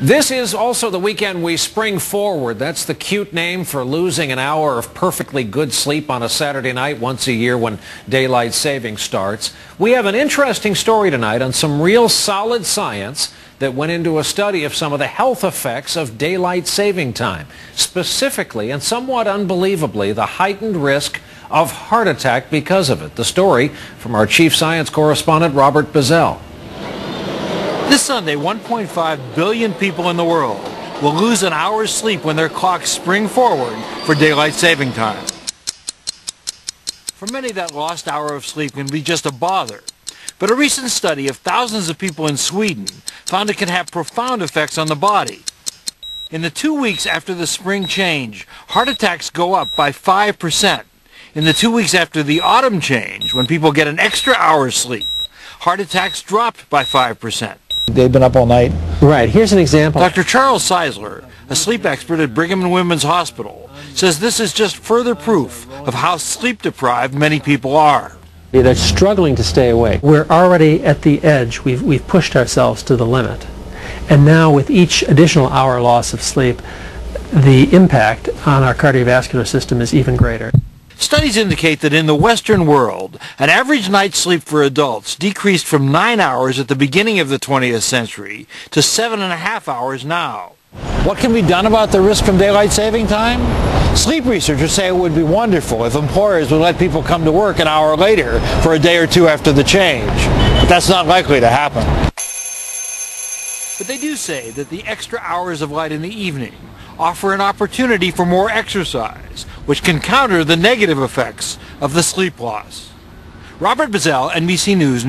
This is also the weekend we spring forward. That's the cute name for losing an hour of perfectly good sleep on a Saturday night once a year when daylight saving starts. We have an interesting story tonight on some real solid science that went into a study of some of the health effects of daylight saving time. Specifically and somewhat unbelievably, the heightened risk of heart attack because of it. The story from our chief science correspondent, Robert Bazell. This Sunday, 1.5 billion people in the world will lose an hour's sleep when their clocks spring forward for daylight saving time. For many, that lost hour of sleep can be just a bother. But a recent study of thousands of people in Sweden found it can have profound effects on the body. In the two weeks after the spring change, heart attacks go up by 5%. In the two weeks after the autumn change, when people get an extra hour's sleep, heart attacks dropped by 5%. They've been up all night. Right. Here's an example. Dr. Charles Czeisler, a sleep expert at Brigham and Women's Hospital, says this is just further proof of how sleep deprived many people are. They're struggling to stay awake. We're already at the edge. We've, we've pushed ourselves to the limit. And now with each additional hour loss of sleep, the impact on our cardiovascular system is even greater. Studies indicate that in the Western world, an average night's sleep for adults decreased from nine hours at the beginning of the 20th century to seven and a half hours now. What can be done about the risk from daylight saving time? Sleep researchers say it would be wonderful if employers would let people come to work an hour later for a day or two after the change. But that's not likely to happen. But they do say that the extra hours of light in the evening offer an opportunity for more exercise, which can counter the negative effects of the sleep loss. Robert Bazell, NBC News, New